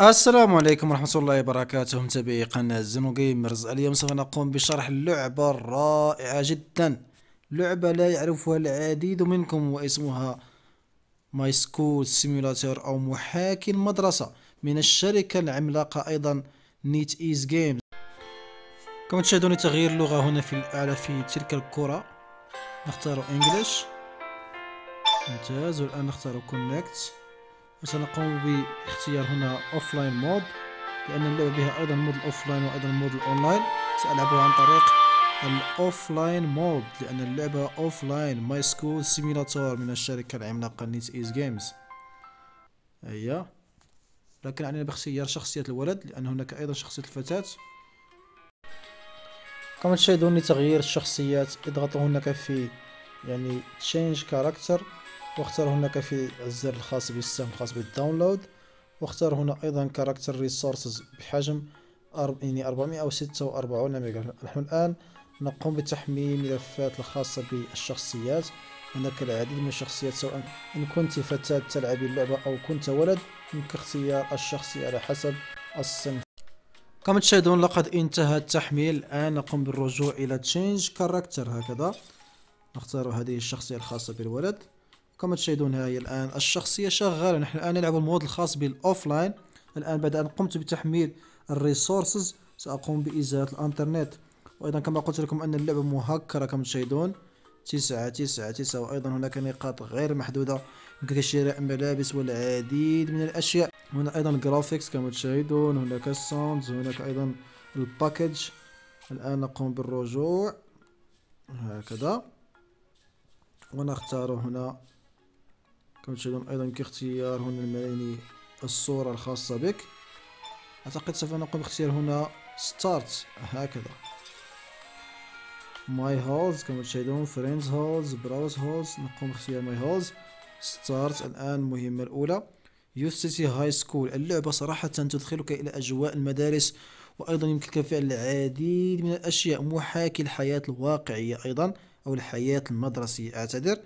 السلام عليكم ورحمة الله وبركاته. متابعي قناة زينو Gamers اليوم سوف نقوم بشرح لعبة رائعة جدا. لعبة لا يعرفها العديد منكم واسمها My School Simulator أو محاكي المدرسة. من الشركة العملاقة أيضا NetEase Games كما تشاهدون تغيير اللغة هنا في الأعلى في تلك الكرة. نختار English ممتاز. والآن نختار connect وسنقوم باختيار هنا offline mode لأن اللعبة بها أيضا mode ال offline وأيضا mode ال online سألعبها عن طريق ال offline mode لأن اللعبة offline My School Simulator من الشركة العملاقة NetEase Games هيا لكن علينا باختيار شخصية الولد لأن هناك أيضا شخصية الفتاة. كما تشاهدون لتغيير الشخصيات اضغطوا هناك في يعني change character. واختار هناك في الزر الخاص بالسهم الخاص بال download. واختار هنا أيضا character resources بحجم يعني 446 ميجا. نحن الآن نقوم بتحميل ملفات الخاصة بالشخصيات. هناك العديد من الشخصيات سواء إن كنت فتاة تلعب اللعبة أو كنت ولد يمكن اختيار الشخصية على حسب الصنف كما تشاهدون لقد انتهى التحميل. الآن نقوم بالرجوع إلى change character هكذا. نختار هذه الشخصية الخاصة بالولد. كما تشاهدون هاي الآن الشخصية شغالة. نحن الآن نلعب ال mode الخاص بال offline. الآن بعد أن قمت بتحميل ال resources سأقوم بإزالة الإنترنت. وأيضا كما قلت لكم أن اللعبة مهكرة كما تشاهدون. تسعة تسعة تسعة. وأيضا هناك نقاط غير محدودة. يمكنك شراء ملابس والعديد من الأشياء. هنا أيضا ال graphics كما تشاهدون. هناك ال sounds هناك أيضا ال package الآن نقوم بالرجوع. هكذا. ونختار هنا كما تشاهدون أيضا كاختيار هنا المعاني الصورة الخاصة بك. أعتقد سوف نقوم باختيار هنا start هكذا. my halls كما تشاهدون friends halls browse halls نقوم باختيار my halls start الآن المهمة الأولى. Youth City High School اللعبة صراحة تدخلك إلى أجواء المدارس وأيضا يمكنك فعل العديد من الأشياء محاكي الحياة الواقعية أيضا أو الحياة المدرسية. أعتذر.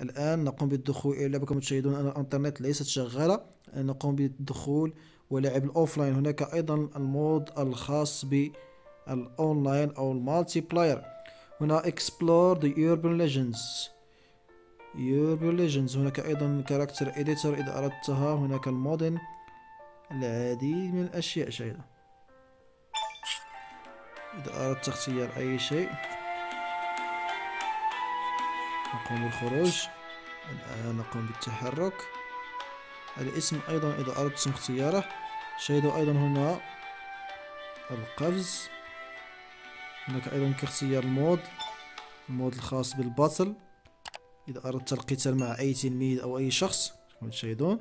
الآن نقوم بالدخول إلى كما تشاهدون أن الإنترنت ليست شغالة. نقوم بالدخول ولعب ال offline. هناك أيضا ال mode الخاص بالأونلاين أو ال multiplayer هنا explore the urban legends. Urban legends. هناك أيضا character editor إذا أردتها. هناك المودن. العديد من الأشياء شاهدة. إذا أردت اختيار أي شيء. نقوم بالخروج. الآن نقوم بالتحرك. الاسم أيضا إذا أردتم اختياره. شاهدوا أيضا هنا القفز. هناك أيضا كاختيار ال mode. ال mode الخاص بال battle إذا أردت القتال مع أي تلميذ أو أي شخص كما تشاهدون.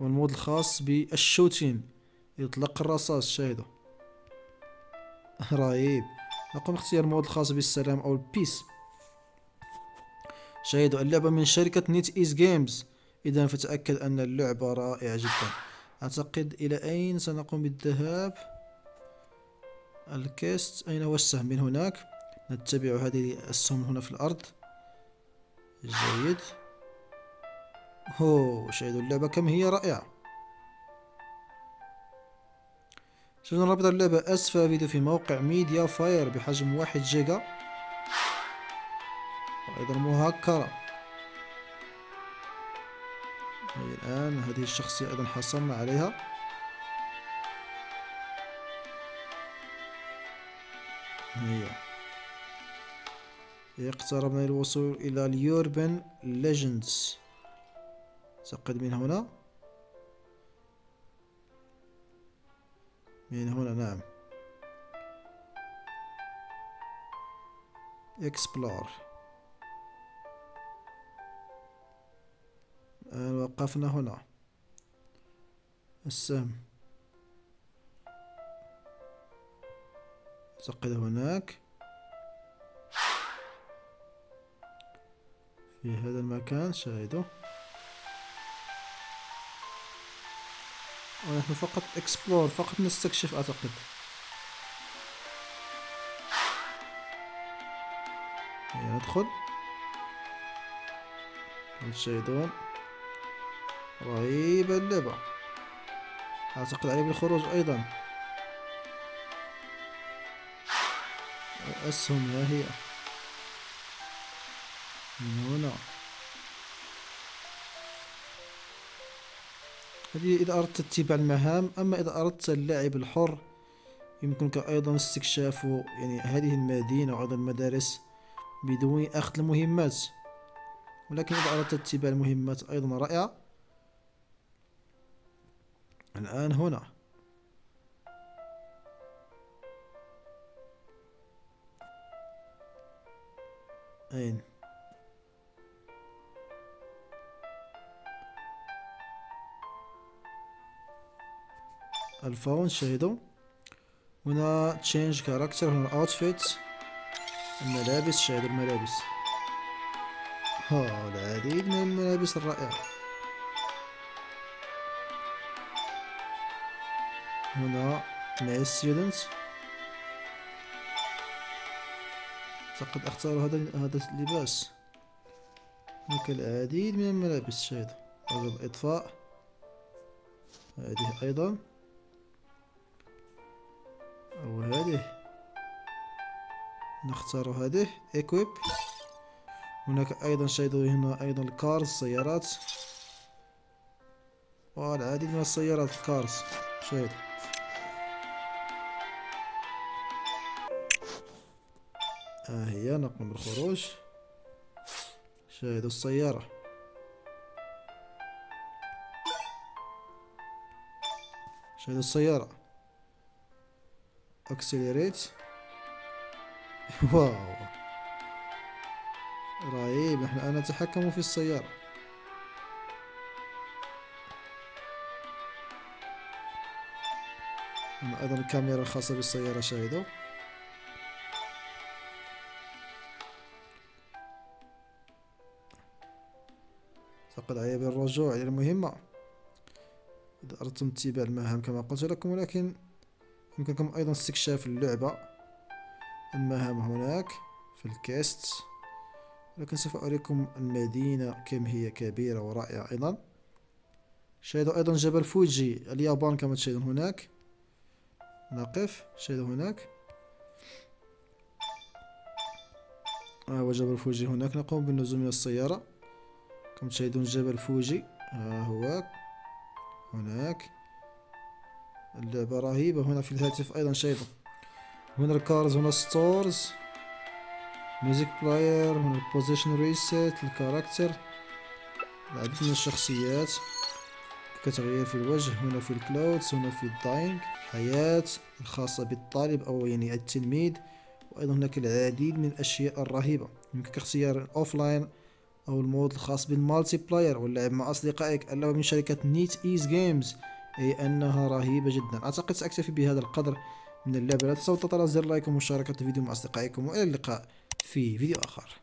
وال mode الخاص بال shooting. يطلق الرصاص شاهدوا. رهيب. نقوم باختيار ال mode الخاص بالسلام أو ال peace. شاهدوا اللعبة من شركة NetEase Games. إذا فتأكد أن اللعبة رائعة جدا. أعتقد إلى أين سنقوم بالذهاب؟ ال quest. أين هو السهم؟ من هناك. نتبع هذه السهم هنا في الأرض. جيد. هو شاهدوا اللعبة كم هي رائعة. رابط اللعبة أسفل فيديو في موقع MediaFire بحجم واحد جيجا. وأيضا مهكرة. هي الآن هذه الشخصية أيضا حصلنا عليها. هي. اقتربنا للوصول إلى اليوربن ليجندز. تقد من هنا. من هنا نعم. Explore. وقفنا هنا. السهم. انتقل هناك. في هذا المكان شاهدوا. ونحن فقط اكسبلور فقط نستكشف أعتقد. ندخل. تشاهدون؟ رهيبة اللعبة. أعتقد عليه بالخروج أيضا. الاسهم ها هي. من هنا. هذه إذا أردت اتباع المهام أما إذا أردت اللعب الحر يمكنك أيضا استكشاف يعني هذه المدينة وأيضا المدارس بدون أخذ المهمات. ولكن إذا أردت اتباع المهمات أيضا رائعة. الآن هنا. أين؟ ال phone شاهدوا هنا change character هنا outfit الملابس شاهدوا الملابس. ها العديد من الملابس الرائعة. هنا مع student أعتقد أختار هذا هذا اللباس. هناك العديد من الملابس شاهد. هذا ال outfit. هذه أيضا. وهذه نختار هذه. Equip. هناك أيضا شاهدوا هنا أيضا ال cars السيارات والعديد من السيارات ال cars شاهد. ها هي نقوم بالخروج شاهدوا السيارة. شاهدوا السيارة. accelerate. wow. رهيب. نحن الآن نتحكم في السيارة. أيضا الكاميرا الخاصة بالسيارة شاهدوا. فقد علي بالرجوع إلى المهمة. إذا أردتم اتباع المهام كما قلت لكم ولكن يمكنكم أيضا استكشاف اللعبة. المهام هناك في الكاست ولكن سوف أريكم المدينة كم هي كبيرة ورائعة أيضا. شاهدوا أيضا جبل فوجي اليابان كما تشاهدون هناك. نقف شاهدوا هناك. ها هو جبل فوجي هناك. نقوم بالنزول من السيارة. كما تشاهدون جبل فوجي. ها هو. هناك. اللعبة رهيبة. هنا في الهاتف أيضا شاهدوا هنا ال cars هنا stores. music player هنا ال position reset ال character. العديد من الشخصيات. كتغيير في الوجه. هنا في ال clothes هنا في الداينج حياة الخاصة بالطالب أو يعني التلميذ. وأيضا هناك العديد من الأشياء الرهيبة. يمكنك اختيار ال offline أو ال mode الخاص بال multiplayer واللعب مع أصدقائك ألا من شركة NetEase Games؟ أي أنها رهيبة جدا. أعتقد سأكتفي بهذا القدر من اللعبة لا تنسوا تضغطوا زر like ومشاركة الفيديو مع أصدقائكم وإلى اللقاء في فيديو آخر.